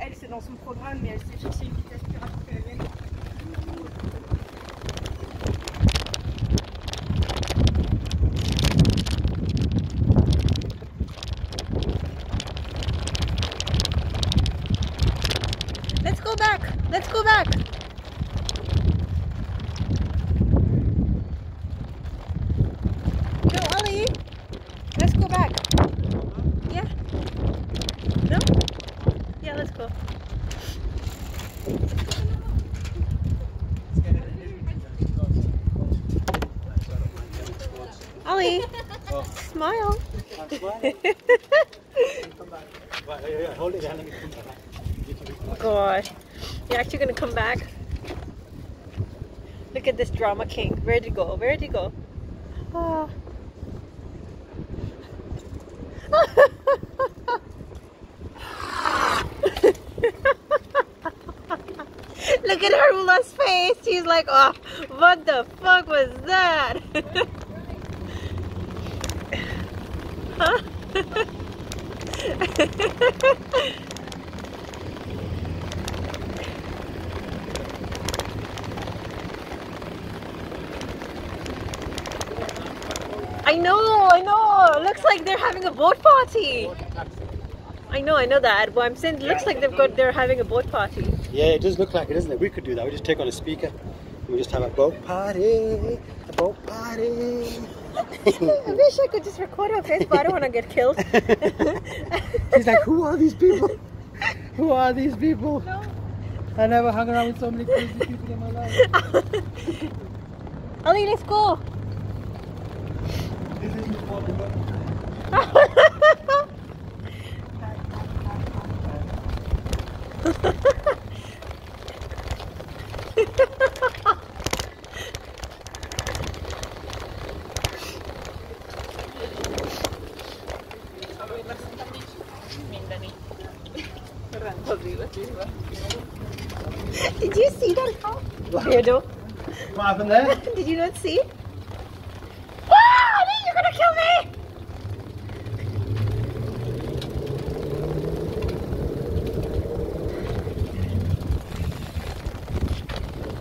elle, c'est dans son programme, mais elle s'est fixée une vitesse plus rapide que la mienne. Let's go back. Let's go back. Smile. Down. Come back. Gosh. You're actually gonna come back? Look at this drama king. Where'd he go? Where'd he go? Oh. Look at Arula's face. He's like, oh, what the fuck was that? huh? I know, I know. Looks like they're having a boat party. I know, I know that. But I'm saying it looks like they've got they're having a boat party. Yeah, it does look like it, doesn't it? We could do that. We just take on a speaker. We just have a boat party, a boat party. I wish I could just record her face, but I don't want to get killed. He's like, who are these people? Who are these people? No. I never hung around with so many crazy people in my life. Ali, let's go. This is before the boat. Did you see that? Weirdo. What happened there? Did you not see? Ah, Ali, you're gonna kill me!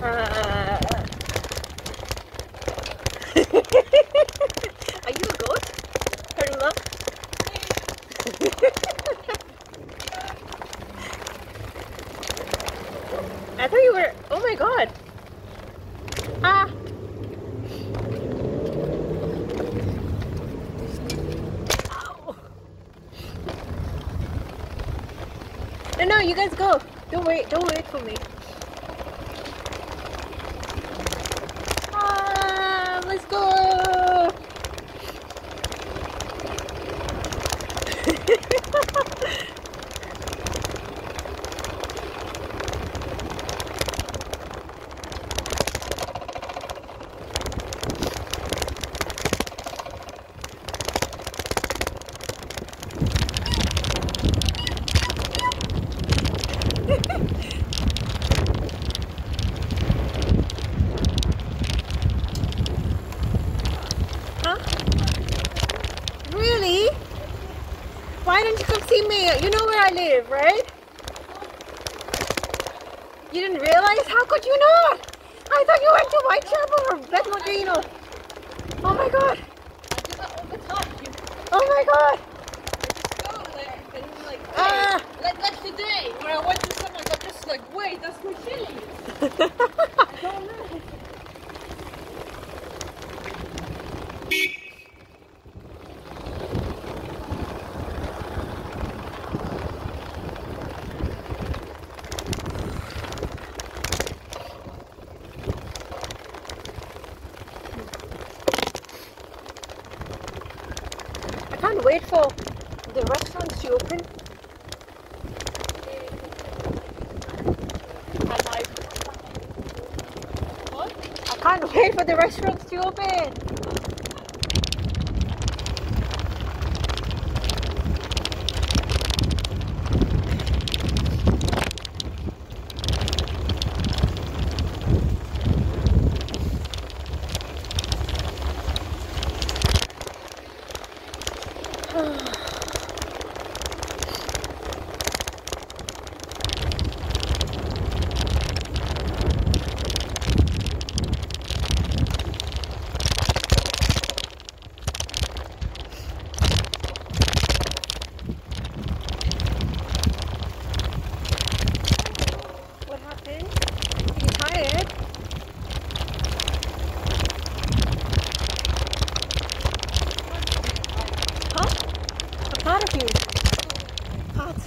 Uh, Are you a goat? Harula? Oh my god. Ah. Ow. No, no, you guys go. Don't wait. Don't wait for me. Ah, let's go. Huh? Really? Why don't you come see me? You know where I live, right? You didn't realize? How could you not? I thought you went to Whitechapel or Bethnal Green. Oh my god. Oh my god. Ah. Like, like today, when I went to someone, I'm just like, wait, that's. I can't wait for the restaurants to open. I can't wait for the restaurants to open.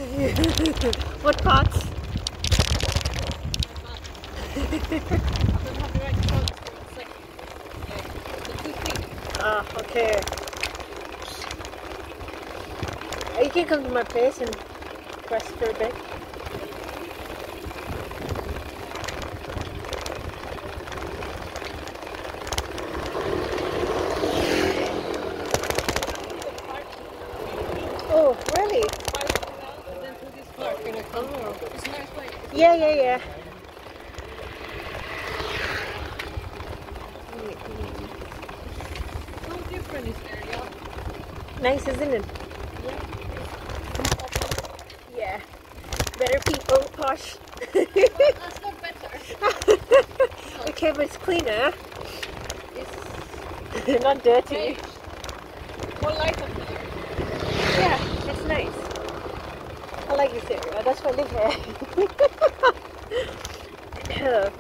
two feet. Ah, okay. You can come to my place and rest for a bit. Oh, really? And then through this park. And like, Oh. It's a nice way. Yeah, yeah, yeah. So different is there, yeah. Nice, isn't it? Yeah. Yeah. Better people, posh. That's not better. okay, but it's cleaner. It's Not dirty light up there. Yeah, it's nice. I like this area. That's why I live here.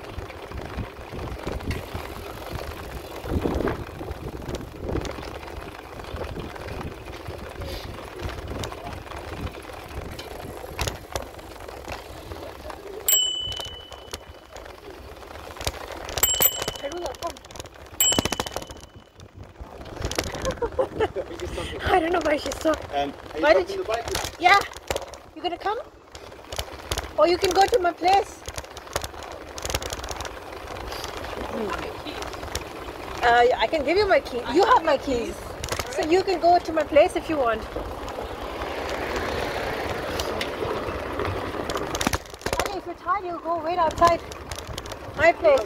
I don't know why she's so. Um, you Why did bike? Yeah, you gonna come? Or you can go to my place. Uh, I can give you my key. You have my keys, so you can go to my place if you want. Ali, if you're tired, you go wait outside my place.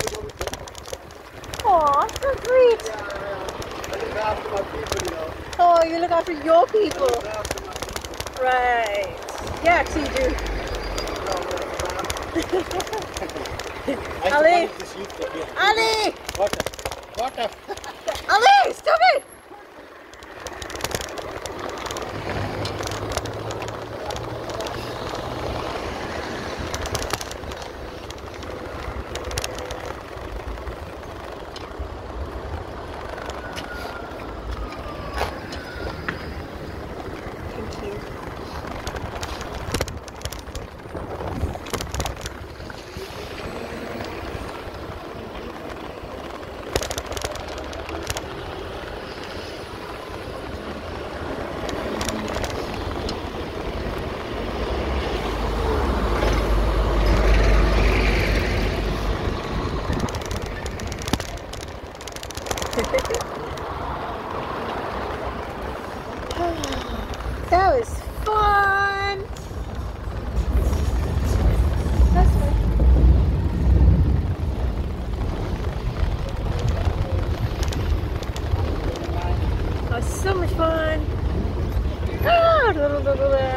Aw, so sweet. Oh, you look after your people. Right. Yeah, actually you do. Ali. should manage this youth club here. Ali! Water. Water. Ali, stop it! да, да, да, да.